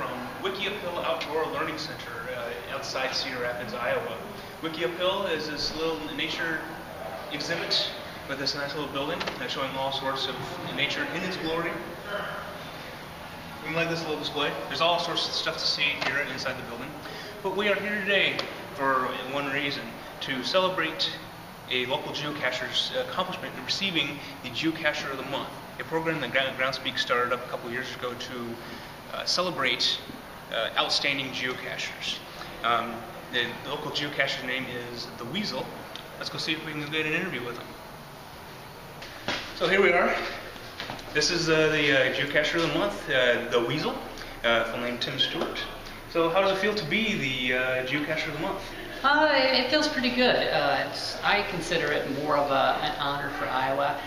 from Wickiup Outdoor Learning Center uh, outside Cedar Rapids, Iowa. Wickiup is this little nature exhibit with this nice little building that's showing all sorts of nature in its glory. We like this little display. There's all sorts of stuff to see here inside the building. But we are here today for one reason, to celebrate a local geocacher's accomplishment in receiving the Geocacher of the Month, a program that Groundspeak started up a couple years ago to celebrate uh, outstanding geocachers. Um, the, local geocacher's name is The Weasel. Let's go see if we can get an interview with him. So here we are. This is uh, the uh, geocacher of the month, uh, The Weasel, uh, full name Tim Stewart. So how does it feel to be the uh, geocacher of the month? Uh, it feels pretty good. Uh, I consider it more of a, an honor for Iowa.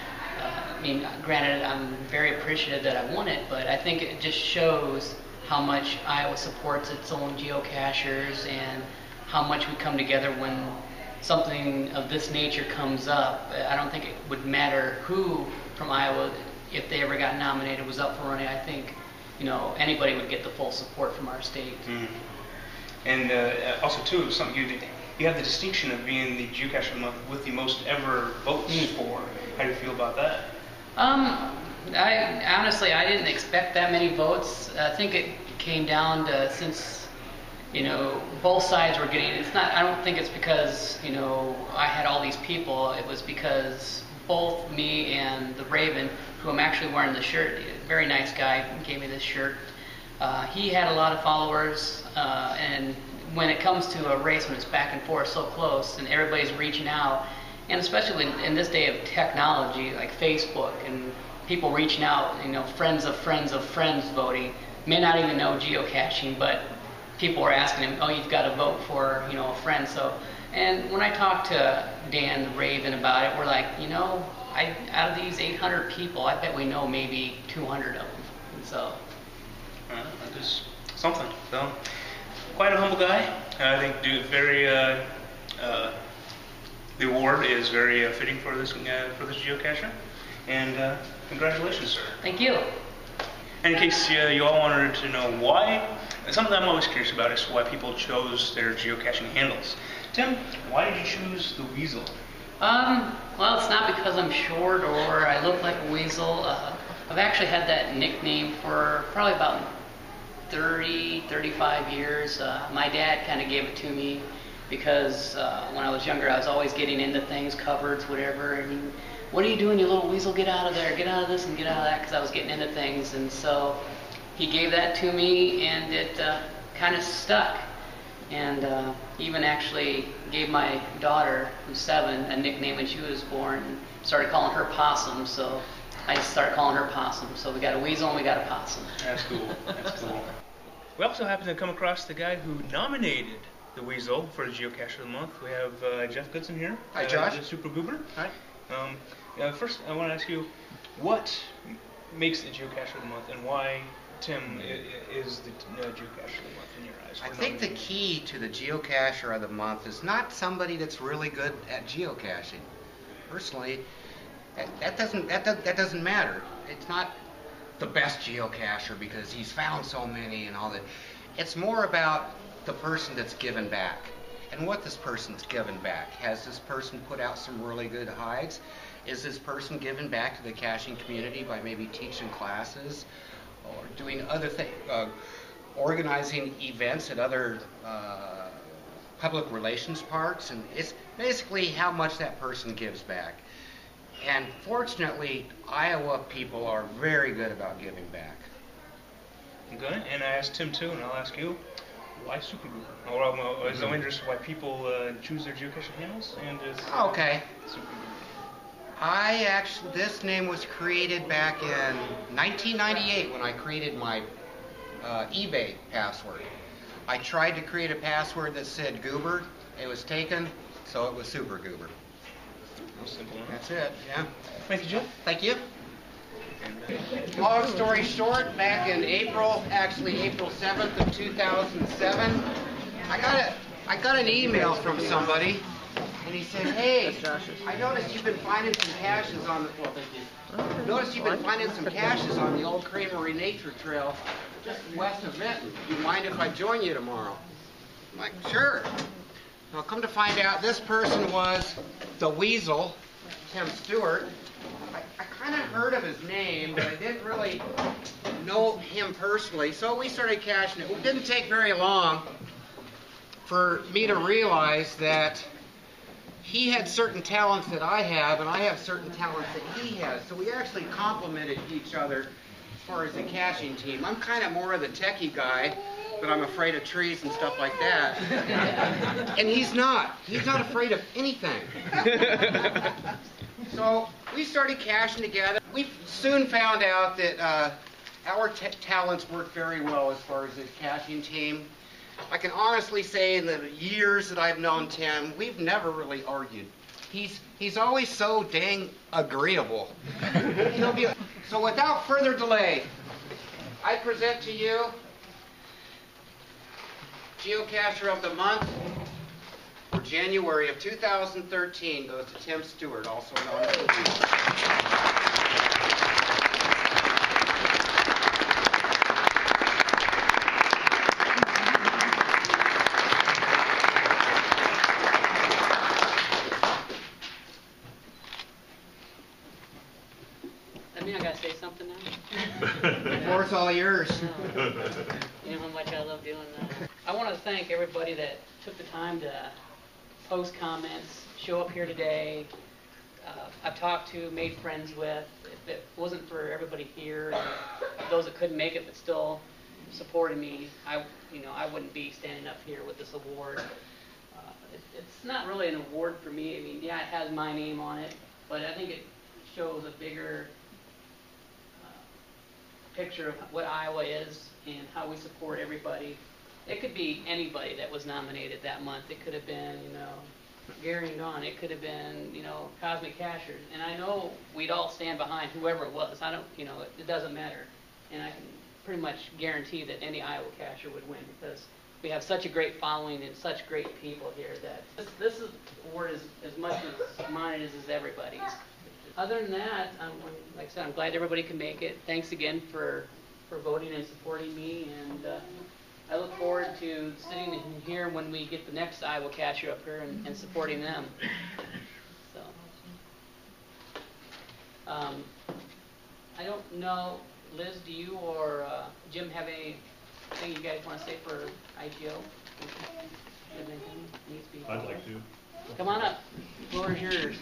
I mean, granted, I'm very appreciative that I won it, but I think it just shows how much Iowa supports its own geocachers and how much we come together when something of this nature comes up. I don't think it would matter who from Iowa, if they ever got nominated, was up for running. I think, you know, anybody would get the full support from our state. Mm. And uh, also, too, something you you have the distinction of being the geocacher of the month with the most ever votes Mm. for. How do you feel about that? Um, I honestly I didn't expect that many votes. I think it came down to since you know both sides were getting. It's not. I don't think it's because you know I had all these people. It was because both me and the Raven, who I'm actually wearing the shirt, very nice guy, gave me this shirt. Uh, he had a lot of followers, uh, and when it comes to a race, when it's back and forth so close, and everybody's reaching out, and especially in, in this day of technology like Facebook and people reaching out, you know, friends of friends of friends voting, may not even know geocaching, but people are asking him, oh, you've got to vote for, you know, a friend. So, and when I talked to Dan Raven about it, we're like, you know, I, out of these 800 people, I bet we know maybe 200 of them. And so, Uh, that is something. So, quite a humble guy. I think do very. Uh, uh, the award is very uh, fitting for this uh, for this geocacher, and uh, congratulations, sir. thank you. And in case uh, you all wanted to know why, something I'm always curious about is why people chose their geocaching handles. Tim, why did you choose the weasel? Um, well, it's not because I'm short or I look like a weasel. Uh, I've actually had that nickname for probably about 30, 35 years. Uh, my dad kind of gave it to me because uh, when I was younger, I was always getting into things, cupboards, whatever. And he, what are you doing, you little weasel? Get out of there, get out of this and get out of that, because I was getting into things. And so he gave that to me, and it uh, kind of stuck. And uh, even actually gave my daughter, who's seven, a nickname when she was born. And started calling her Possum, so I just started calling her Possum. So we got a weasel and we got a possum. That's cool. That's cool. We also happened to come across the guy who nominated the weasel for the geocacher of the month. We have uh, Jeff Goodson here. Hi, uh, Josh. the Super Goober. Hi. Um, uh, first, I want to ask you, what makes the geocacher of the month, and why Tim is the uh, geocacher of the month in your eyes? I think the key to the geocacher of the month is not somebody that's really good at geocaching. Personally, that, that doesn't that, does, that doesn't matter. It's not the best geocacher because he's found so many and all that. It's more about the person that's given back and what this person's given back. Has this person put out some really good hides? Is this person given back to the caching community by maybe teaching classes or doing other things, uh, organizing events at other uh, public relations parks? And it's basically how much that person gives back. And fortunately, Iowa people are very good about giving back. Okay, and I asked Tim too, and I'll ask you, why Super Goober? Or um, uh, is I'm interested why people uh, choose their geocaching handles, and is Okay. I actually, this name was created back in 1998 when I created my uh, eBay password. I tried to create a password that said Goober. It was taken, so it was Super Goober. Simple. That's it, yeah. Thank you, Jeff. Thank you. Long story short, back in April, actually April 7th of 2007, I got a, I got an email from somebody, and he said, "Hey, I noticed you've been finding some caches on the well, thank you. Noticed you've been finding some caches on the old Creamery Nature Trail. just west of Benton. Do you mind if I join you tomorrow? I'm like, sure. Well, come to find out, this person was the Weasel, Tim Stewart. I, I kind of heard of his name, but I didn't really know him personally. So we started caching it. It didn't take very long for me to realize that he had certain talents that I have, and I have certain talents that he has. So we actually complemented each other as far as the caching team. I'm kind of more of the techie guy, but I'm afraid of trees and stuff like that. and he's not. He's not afraid of anything. so we started caching together. We soon found out that uh, our t- talents work very well as far as the caching team. I can honestly say in the years that I've known Tim, we've never really argued. He's he's always so dang agreeable. He'll be, so without further delay, I present to you Geocacher of the Month for January of 2013 goes to Tim Stewart, also known as the Weasel. I mean, I gotta say something now? The floor's all yours. Oh. You know how much I love doing that. I want to thank everybody that took the time to post comments, show up here today. Uh, I've talked to, made friends with. If it wasn't for everybody here, those that couldn't make it but still supported me, I, you know, I wouldn't be standing up here with this award. Uh, it, it's not really an award for me. I mean, yeah, it has my name on it, but I think it shows a bigger uh, picture of what Iowa is and how we support everybody. It could be anybody that was nominated that month. It could have been, you know, Gary and Dawn. It could have been, you know, Cosmic Cachers. And I know we'd all stand behind whoever it was. I don't, you know, it, it doesn't matter. And I can pretty much guarantee that any Iowa Cacher would win because we have such a great following and such great people here that this, this is, award is as much as mine as is everybody's. Other than that, um, like I said, I'm glad everybody can make it. Thanks again for, for voting and supporting me, and uh, forward to sitting in here when we get the next Iowa Cacher up here and, and supporting them. So, um, I don't know, Liz, do you or uh, Jim have anything you guys want to say for IGO? Anything needs to be- I'd like to. Come on up, The floor is yours.